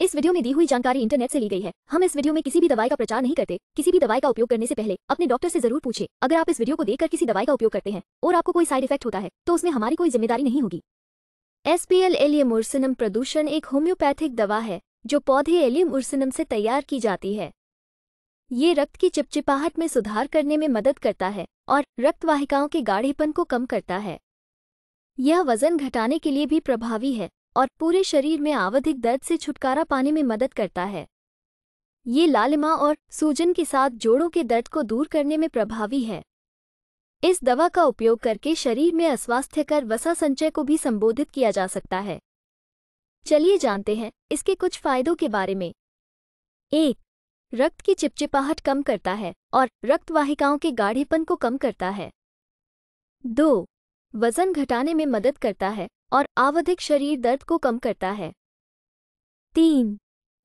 इस वीडियो में दी हुई जानकारी इंटरनेट से ली गई है। हम इस वीडियो में किसी भी दवाई का प्रचार नहीं करते। किसी भी दवाई का उपयोग करने से पहले अपने डॉक्टर से ज़रूर पूछे। अगर आप इस वीडियो को देखकर किसी दवाई का उपयोग करते हैं और आपको कोई साइड इफ़ेक्ट होता है तो उसमें हमारी कोई ज़िम्मेदारी नहीं होगी। एसपीएल एलियम उर्सनम प्रदूषण एक होम्योपैथिक दवा है, जो पौधे एलियम उर्सनम से तैयार की जाती है। ये रक्त की चिपचिपाहट में सुधार करने में मदद करता है और रक्त वाहिकाओं के गाढ़ेपन को कम करता है। यह वज़न घटाने के लिए भी प्रभावी है। और पूरे शरीर में आवधिक दर्द से छुटकारा पाने में मदद करता है। ये लालिमा और सूजन के साथ जोड़ों के दर्द को दूर करने में प्रभावी है। इस दवा का उपयोग करके शरीर में अस्वास्थ्यकर वसा संचय को भी संबोधित किया जा सकता है। चलिए जानते हैं इसके कुछ फायदों के बारे में। एक, रक्त की चिपचिपाहट कम करता है और रक्तवाहिकाओं के गाढ़ेपन को कम करता है। दो, वज़न घटाने में मदद करता है और आवधिक शरीर दर्द को कम करता है। तीन,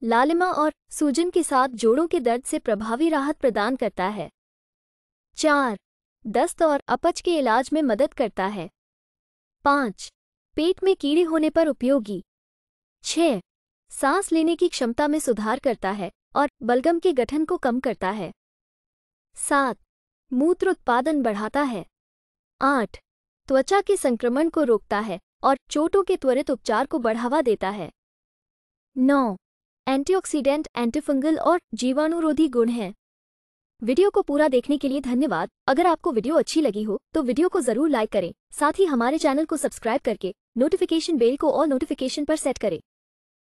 लालिमा और सूजन के साथ जोड़ों के दर्द से प्रभावी राहत प्रदान करता है। चार, दस्त और अपच के इलाज में मदद करता है। पाँच, पेट में कीड़े होने पर उपयोगी। छः सांस लेने की क्षमता में सुधार करता है और बलगम के गठन को कम करता है। सात, मूत्र उत्पादन बढ़ाता है। आठ, त्वचा के संक्रमण को रोकता है और चोटों के त्वरित उपचार को बढ़ावा देता है। नौ, एंटीऑक्सीडेंट, एंटीफंगल और जीवाणुरोधी गुण हैं। वीडियो को पूरा देखने के लिए धन्यवाद। अगर आपको वीडियो अच्छी लगी हो तो वीडियो को ज़रूर लाइक करें। साथ ही हमारे चैनल को सब्सक्राइब करके नोटिफिकेशन बेल को ऑल नोटिफिकेशन पर सेट करें।